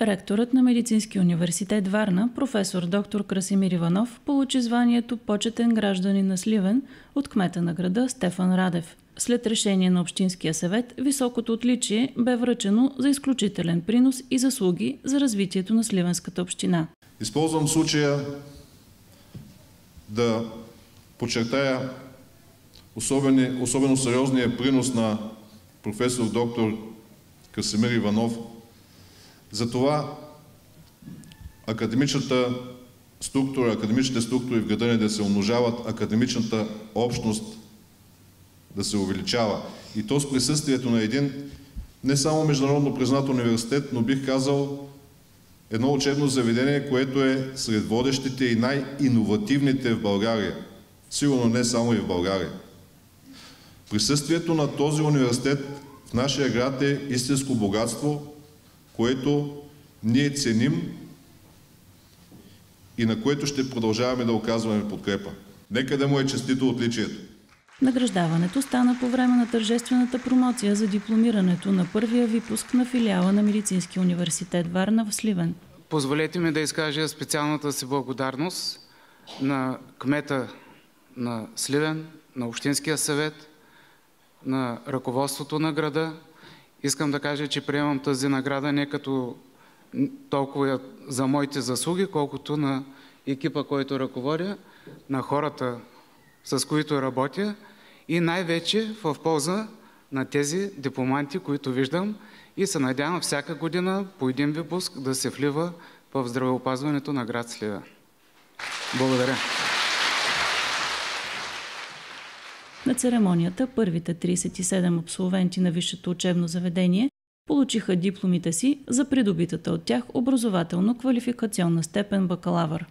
Ректорът на Медицински университет Варна, професор доктор Красимир Иванов, получи званието почетен гражданин на Сливен от кмета на града Стефан Радев. След решение на Общинския съвет, високото отличие бе връчено за изключителен принос и заслуги за развитието на Сливенската община. Използвам случая да подчертая особено, особено сериозния принос на професор доктор Красимир Иванов за това академичната структура, академичните структури в града ни да се умножават, академичната общност да се увеличава. И то с присъствието на един не само международно признат университет, но бих казал едно учебно заведение, което е сред водещите и най-инновативните в България. Сигурно не само и в България. Присъствието на този университет в нашия град е истинско богатство, което ние ценим и на което ще продължаваме да оказваме подкрепа. Нека да му е честито отличието. Награждаването стана по време на тържествената промоция за дипломирането на първия випуск на филиала на Медицински университет Варна в Сливен. Позволете ми да изкажа специалната си благодарност на кмета на Сливен, на Общинския съвет, на ръководството на града. Искам да кажа, че приемам тази награда не като толкова за моите заслуги, колкото на екипа, който ръководя, на хората, с които работя и най-вече в полза на тези дипломанти, които виждам и се надявам всяка година по един випуск да се влива в здравеопазването на град Слива. Благодаря. На церемонията първите 37 абсолвенти на висшето учебно заведение получиха дипломите си за придобитата от тях образователно-квалификационна степен бакалавър.